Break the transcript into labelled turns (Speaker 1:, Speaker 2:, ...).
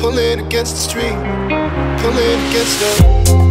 Speaker 1: pulling against the stream, pulling against the